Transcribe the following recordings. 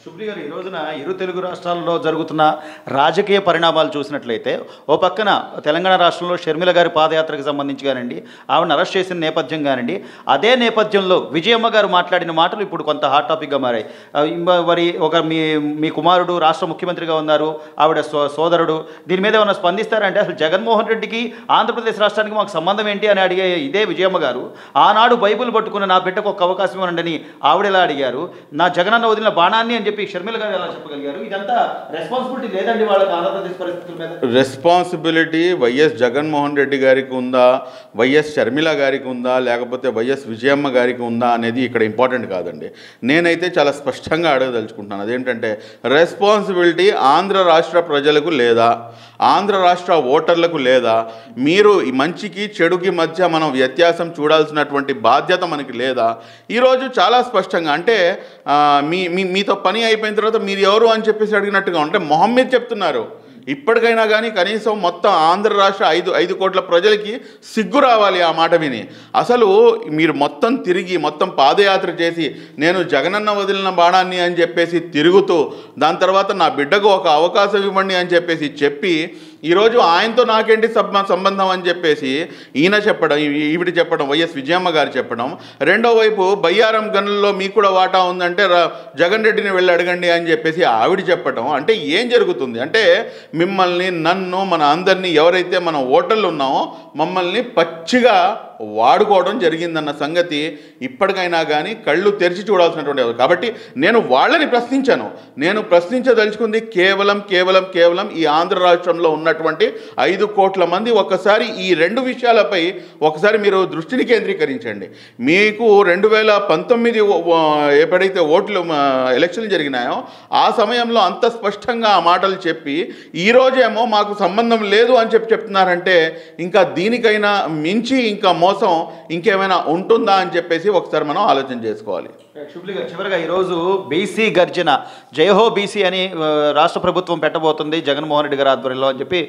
శుభ్రి గారు ఈ రోజున ఇరు తెలుగు రాష్ట్రాల్లో జరుగుతున్న రాజకీయ పరిణామాలు చూసినట్లయితే ఓ పక్కన తెలంగాణ రాష్ట్రంలో షర్మిల గారి పాదయాత్రకు సంబంధించి కానివ్వండి ఆవిడని అరెస్ట్ చేసిన నేపథ్యం కానివ్వండి అదే నేపథ్యంలో విజయమ్మ గారు మాట్లాడిన మాటలు ఇప్పుడు కొంత హాట్ టాపిక్గా మారాయి. మరి ఒక మీ మీ కుమారుడు రాష్ట్ర ముఖ్యమంత్రిగా ఉన్నారు ఆవిడ సో సోదరుడు దీని మీద ఏమైనా స్పందిస్తారంటే అసలు జగన్మోహన్ రెడ్డికి ఆంధ్రప్రదేశ్ రాష్ట్రానికి మాకు సంబంధం ఏంటి అని అడిగే ఇదే విజయమ్మ గారు ఆనాడు బైబిల్ పట్టుకున్న నా బిడ్డకు ఒక అవకాశం ఇవ్వనండి అని ఆవిడ ఎలా అడిగారు నా జగనన్న వదిలిన బాణాన్ని అని చెప్పి షర్మిల గారు ఎలా చెప్పగలిగారు? ఇదంతా రెస్పాన్సిబిలిటీ లేదండి వాళ్ళకి ఆంధ్రప్రదేశ్ పరిస్థితుల మీద. రెస్పాన్సిబిలిటీ వైఎస్ జగన్మోహన్ రెడ్డి గారికి ఉందా? వైఎస్ షర్మిల గారికి ఉందా? లేకపోతే వైఎస్ విజయమ్మ గారికి ఉందా అనేది ఇక్కడ ఇంపార్టెంట్ కాదండి. నేనైతే చాలా స్పష్టంగా అడగదలుచుకుంటున్నాను. అదేంటంటే రెస్పాన్సిబిలిటీ ఆంధ్ర రాష్ట్ర ప్రజలకు లేదా ఆంధ్ర రాష్ట్ర ఓటర్లకు లేదా మీరు మంచికి చెడుకి మధ్య మనం వ్యత్యాసం చూడాల్సినటువంటి బాధ్యత మనకి లేదా ఈరోజు చాలా స్పష్టంగా అంటే మీ మీతో పని అయిపోయిన తర్వాత మీరు ఎవరు అని చెప్పేసి అడిగినట్టుగా అంటే మొహం మీద చెప్తున్నారు. ఇప్పటికైనా కానీ కనీసం మొత్తం ఆంధ్ర రాష్ట్ర ఐదు ఐదు కోట్ల ప్రజలకి సిగ్గు రావాలి ఆ మాట విని. అసలు మీరు మొత్తం తిరిగి మొత్తం పాదయాత్ర చేసి నేను జగనన్న వదిలిన బాణాన్ని అని చెప్పేసి తిరుగుతూ దాని తర్వాత నా బిడ్డకు ఒక అవకాశం ఇవ్వండి అని చెప్పేసి చెప్పి ఈరోజు ఆయనతో నాకేంటి సబ్- సంబంధం అని చెప్పేసి ఈయన చెప్పడం ఈవిడ చెప్పడం వైఎస్ విజయమ్మ గారు చెప్పడం. రెండో వైపు బయ్యారం గనుల్లో మీకు కూడా వాటా ఉందంటే జగన్ రెడ్డిని వెళ్ళి అడగండి అని చెప్పేసి ఆవిడ చెప్పడం అంటే ఏం జరుగుతుంది? అంటే మిమ్మల్ని నన్ను మన అందరినీ ఎవరైతే మన ఓటర్లు ఉన్నామో మమ్మల్ని పచ్చిగా వాడుకోవడం జరిగిందన్న సంగతి ఇప్పటికైనా కానీ కళ్ళు తెరిచి చూడాల్సినటువంటి కాబట్టి నేను వాళ్ళని ప్రశ్నించాను. నేను ప్రశ్నించదలుచుకుంది కేవలం కేవలం కేవలం ఈ ఆంధ్ర రాష్ట్రంలో ఉన్నటువంటి ఐదు కోట్ల మంది. ఒకసారి ఈ రెండు విషయాలపై ఒకసారి మీరు దృష్టిని కేంద్రీకరించండి. మీకు రెండు వేల పంతొమ్మిది ఎప్పుడైతే ఓట్లు ఎలక్షన్లు జరిగినాయో ఆ సమయంలో అంత స్పష్టంగా ఆ మాటలు చెప్పి ఈరోజేమో మాకు సంబంధం లేదు అని చెప్పి చెప్తున్నారంటే ఇంకా దీనికైనా మించి ఇంకా మోసం ఇంకేమైనా ఉంటుందా అని చెప్పేసి ఒకసారి మనం ఆలోచన చేసుకోవాలి. శుభ్లి గారు చివరిగా ఈరోజు బీసీ గర్జన జయహో బీసీ అని రాష్ట్ర ప్రభుత్వం పెట్టబోతుంది జగన్మోహన్ రెడ్డి గారి ఆధ్వర్యంలో అని చెప్పి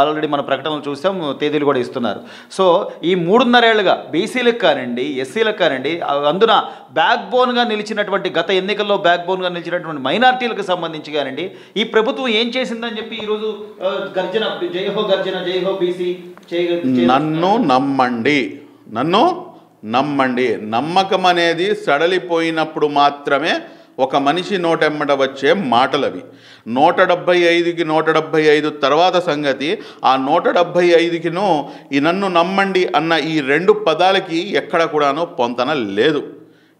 ఆల్రెడీ మన ప్రకటనలు చూసాం తేదీలు కూడా ఇస్తున్నారు. సో ఈ మూడున్నరేళ్ళుగా బీసీలకు కానివ్వండి ఎస్సీలకు కానివ్వండి అందున బ్యాక్ బోన్గా నిలిచినటువంటి గత ఎన్నికల్లో బ్యాక్ బోన్గా నిలిచినటువంటి మైనార్టీలకు సంబంధించి కానివ్వండి ఈ ప్రభుత్వం ఏం చేసిందని చెప్పి ఈరోజు గర్జన జయహో గర్జన జయహో బీసీ నన్ను నమ్మండి. నన్ను నమ్మండి. నమ్మకం అనేది సడలిపోయినప్పుడు మాత్రమే ఒక మనిషి నోటెమ్మట వచ్చే మాటలవి. నూట డెబ్భై ఐదుకి నూట డెబ్భై ఐదు తర్వాత సంగతి ఆ నూట డెబ్భై ఐదుకిను ఈ నన్ను నమ్మండి అన్న ఈ రెండు పదాలకి ఎక్కడ కూడాను పొంతన లేదు.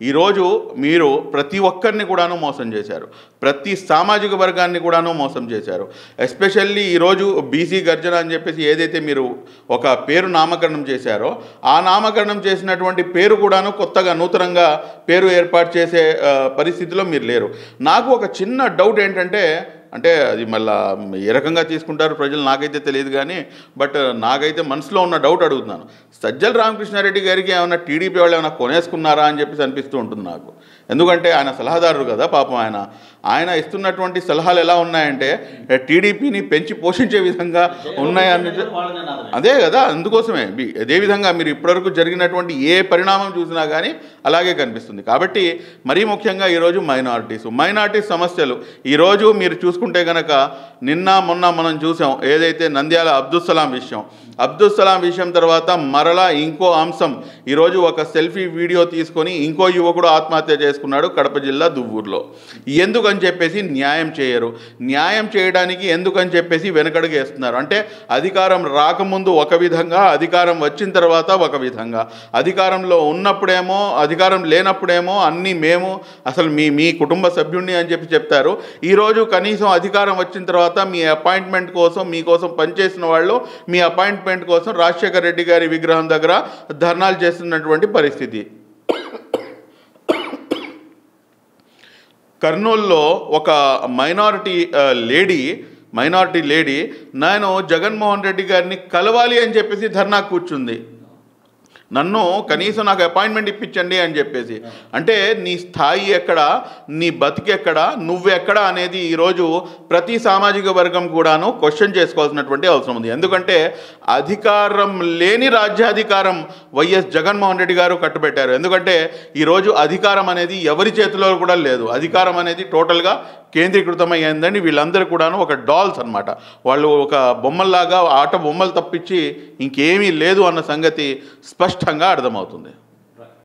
ఈరోజు మీరు ప్రతి ఒక్కరిని కూడాను మోసం చేశారు. ప్రతి సామాజిక వర్గాన్ని కూడాను మోసం చేశారు. ఎస్పెషల్లీ ఈరోజు బీసీ గర్జన అని చెప్పేసి ఏదైతే మీరు ఒక పేరు నామకరణం చేశారో ఆ నామకరణం చేసినటువంటి పేరు కూడాను కొత్తగా నూతనంగా పేరు ఏర్పాటు చేసే పరిస్థితిలో మీరు లేరు. నాకు ఒక చిన్న డౌట్ ఏంటంటే అంటే అది మళ్ళా ఏ రకంగా తీసుకుంటారు ప్రజలు నాకైతే తెలియదు కానీ బట్ నాకైతే మనసులో ఉన్న డౌట్ అడుగుతున్నాను. సజ్జల రామకృష్ణారెడ్డి గారికి ఏమైనా టీడీపీ వాళ్ళు ఏమైనా కొనేసుకున్నారా అని చెప్పేసి అనిపిస్తూ ఉంటుంది నాకు. ఎందుకంటే ఆయన సలహాదారుడు కదా పాపం ఆయన. ఆయన ఇస్తున్నటువంటి సలహాలు ఎలా ఉన్నాయంటే టీడీపీని పెంచి పోషించే విధంగా ఉన్నాయని అదే కదా అందుకోసమే. అదేవిధంగా మీరు ఇప్పటివరకు జరిగినటువంటి ఏ పరిణామం చూసినా కానీ అలాగే కనిపిస్తుంది. కాబట్టి మరీ ముఖ్యంగా ఈరోజు మైనారిటీస్. మైనారిటీస్ సమస్యలు. ఈరోజు మీరు చూసుకుంటే కనుక నిన్న మొన్న మనం చూసాం ఏదైతే నంద్యాల అబ్దుల్ సలాం విషయం. అబ్దుల్సలాం విషయం తర్వాత మరలా ఇంకో అంశం. ఈరోజు ఒక సెల్ఫీ వీడియో తీసుకొని ఇంకో యువకుడు ఆత్మహత్య చేసుకున్నాడు కడప జిల్లా దువ్వూరులో. ఎందుకని చెప్పేసి న్యాయం చేయరు. న్యాయం చేయడానికి ఎందుకని చెప్పేసి వెనకడుగు వేస్తున్నారు? అంటే అధికారం రాకముందు ఒక విధంగా అధికారం వచ్చిన తర్వాత ఒక విధంగా. అధికారంలో ఉన్నప్పుడేమో అధికారం లేనప్పుడేమో అన్నీ మేము అసలు మీ మీ కుటుంబ సభ్యుడిని అని చెప్పి చెప్తారు. ఈరోజు కనీసం అధికారం వచ్చిన తర్వాత మీ అపాయింట్మెంట్ కోసం మీకోసం పనిచేసిన వాళ్ళు మీ అపాయింట్మెంట్ కోసం రాజశేఖర రెడ్డి గారి విగ్రహం దగ్గర ధర్నాలు చేస్తున్నటువంటి పరిస్థితి. కర్నూలులో ఒక మైనారిటీ లేడీ మైనారిటీ లేడీ నేను జగన్మోహన్ రెడ్డి గారిని కలవాలి అని చెప్పేసి ధర్నా కూర్చుంది. నన్ను కనీసం నాకు అపాయింట్మెంట్ ఇప్పించండి అని చెప్పేసి. అంటే నీ స్థాయి ఎక్కడ నీ బతికి ఎక్కడ నువ్వెక్కడ అనేది ఈరోజు ప్రతి సామాజిక వర్గం కూడాను క్వశ్చన్ చేసుకోవాల్సినటువంటి అవసరం ఉంది. ఎందుకంటే అధికారం లేని రాజ్యాధికారం వైఎస్ జగన్మోహన్ రెడ్డి గారు కట్టుబెట్టారు. ఎందుకంటే ఈరోజు అధికారం అనేది ఎవరి చేతిలో కూడా లేదు. అధికారం అనేది టోటల్గా కేంద్రీకృతమైందని వీళ్ళందరూ కూడాను ఒక డాల్స్ అన్నమాట. వాళ్ళు ఒక బొమ్మల్లాగా ఆట బొమ్మలు తప్పించి ఇంకేమీ లేదు అన్న సంగతి స్పష్టంగా అర్థమవుతుంది.